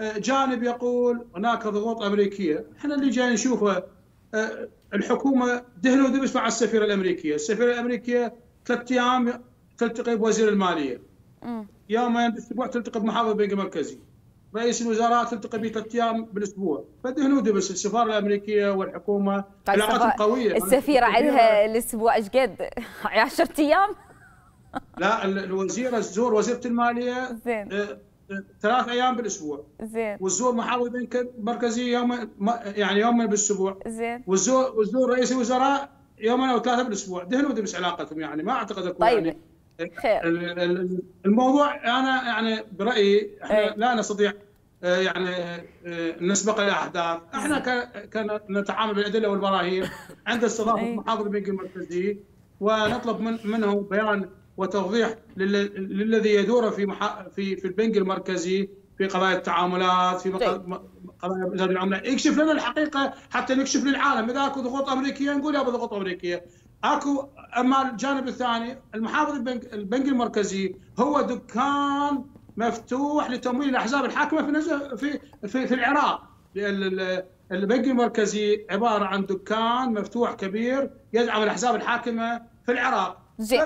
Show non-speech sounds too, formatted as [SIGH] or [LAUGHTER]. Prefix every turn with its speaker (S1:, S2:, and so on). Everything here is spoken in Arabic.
S1: آه، جانب يقول هناك ضغوط أمريكية، إحنا اللي جاي نشوفه آه، الحكومة دهن ودبس مع السفيرة الأمريكية، السفيرة الأمريكية ثلاث أيام تلتقي بوزير المالية. يومين بالاسبوع تلتقي بمحافظ البنك المركزي. رئيس الوزراء تلتقي به ثلاث أيام بالأسبوع، فدهن ودبس السفارة الأمريكية والحكومة.
S2: طيب
S1: علاقتهم قوية.
S2: السفيرة عندها [LAUGHS] الأسبوع إيش قد؟ 10 أيام؟
S1: لا ال- الوزيره تزور وزيرة المالية
S2: زين.
S1: آه، ثلاث أيام بالأسبوع.
S2: زين.
S1: وتزور محافظ البنك المركزي يوم يعني يومين بالأسبوع.
S2: زين.
S1: وتزور وتزور رئيس الوزراء يومين أو ثلاثة بالأسبوع. دهن ودبس علاقتهم يعني ما أعتقد أكو
S2: طيب.
S1: يعني.
S2: خير.
S1: ال- ال- الموضوع أنا يعني برأيي إحنا
S2: إيه.
S1: لا نستطيع آه، يعني آه، نسبق الأحداث، إحنا ك- كان نتعامل بالأدلة والبراهين. عند استضافة
S2: إيه.
S1: محافظ البنك المركزي ونطلب من منه بيان وتوضيح لل- للذي يدور في محا في في البنك المركزي في قضايا التعاملات في مق-
S2: طيب.
S1: قضايا بلاد العملة. يكشف لنا الحقيقة حتى نكشف للعالم. إذا أكو ضغوط أمريكية نقول يابا ضغوط أمريكية. أكو أما الجانب الثاني المحافظ البنك البنك المركزي هو دكان مفتوح لتمويل الأحزاب الحاكمة في نز- في في, في العراق. ال- ال- البنك المركزي عبارة عن دكان مفتوح كبير يدعم الأحزاب الحاكمة في العراق.
S2: زين.